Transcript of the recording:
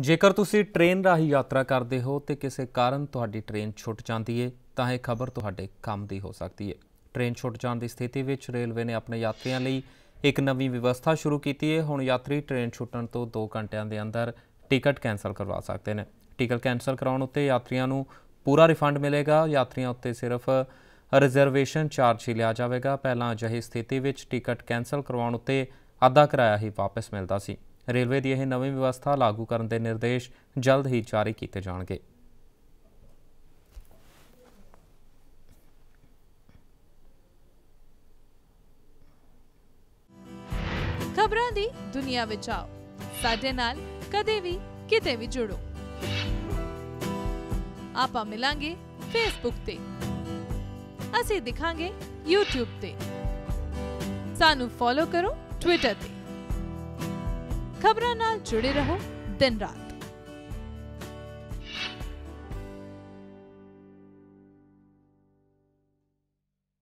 ਜੇਕਰ ਤੁਸੀਂ ਟ੍ਰੇਨ ਰਾਹੀਂ ਯਾਤਰਾ ਕਰਦੇ ਹੋ ਤੇ ਕਿਸੇ ਕਾਰਨ ਤੁਹਾਡੀ ਟ੍ਰੇਨ ਛੁੱਟ ਜਾਂਦੀ ਹੈ ਤਾਂ ਇਹ ਖਬਰ ਤੁਹਾਡੇ ਕੰਮ ਦੀ ਹੋ ਸਕਦੀ ਹੈ ਟ੍ਰੇਨ ਛੁੱਟ ਜਾਣ ਦੀ ਸਥਿਤੀ ਵਿੱਚ ਰੇਲਵੇ ਨੇ ਆਪਣੇ ਯਾਤਰੀਆਂ ਲਈ ਇੱਕ ਨਵੀਂ ਵਿਵਸਥਾ ਸ਼ੁਰੂ ਕੀਤੀ ਹੈ ਹੁਣ ਯਾਤਰੀ ਟ੍ਰੇਨ ਛੁੱਟਣ ਤੋਂ 2 ਘੰਟਿਆਂ ਦੇ ਅੰਦਰ ਟਿਕਟ ਕੈਂਸਲ ਕਰਵਾ ਸਕਦੇ ਨੇ। ਟਿਕਟ ਕੈਂਸਲ ਕਰਾਉਣ ਉੱਤੇ ਯਾਤਰੀਆਂ ਨੂੰ ਪੂਰਾ ਰਿਫੰਡ ਮਿਲੇਗਾ। ਯਾਤਰੀਆਂ ਉੱਤੇ ਸਿਰਫ ਰਿਜ਼ਰਵੇਸ਼ਨ ਚਾਰਜ ਹੀ ਲਿਆ ਜਾਵੇਗਾ। ਪਹਿਲਾਂ ਅਜਿਹੀ ਸਥਿਤੀ ਵਿੱਚ ਟਿਕਟ ਕੈਂਸਲ ਕਰਵਾਉਣ ਉੱਤੇ ਅੱਧਾ ਕਿਰਾਇਆ ਹੀ ਵਾਪਸ ਮਿਲਦਾ ਸੀ। ਰੇਲਵੇ ਦੀ ਇਹ ਨਵੀਂ ਵਿਵਸਥਾ ਲਾਗੂ ਕਰਨ ਦੇ ਨਿਰਦੇਸ਼ ਜਲਦ ਹੀ ਜਾਰੀ ਕੀਤੇ ਜਾਣਗੇ। ਖਬਰਾਂ ਦੀ ਦੁਨੀਆ ਵਿੱਚ ਆਓ। ਸਾਡੇ ਨਾਲ ਕਦੇ ਵੀ, ਕਿਤੇ ਵੀ ਜੁੜੋ। ਆਪਾਂ ਮਿਲਾਂਗੇ ਫੇਸਬੁੱਕ ਤੇ। ਅਸੀਂ ਦਿਖਾਂਗੇ YouTube ਤੇ। ਸਾਨੂੰ ਫੋਲੋ ਕਰੋ ਟਵਿੱਟਰ ਤੇ। ਖਬਰਾਂ ਨਾਲ ਜੁੜੇ ਰਹੋ ਦਿਨ ਰਾਤ।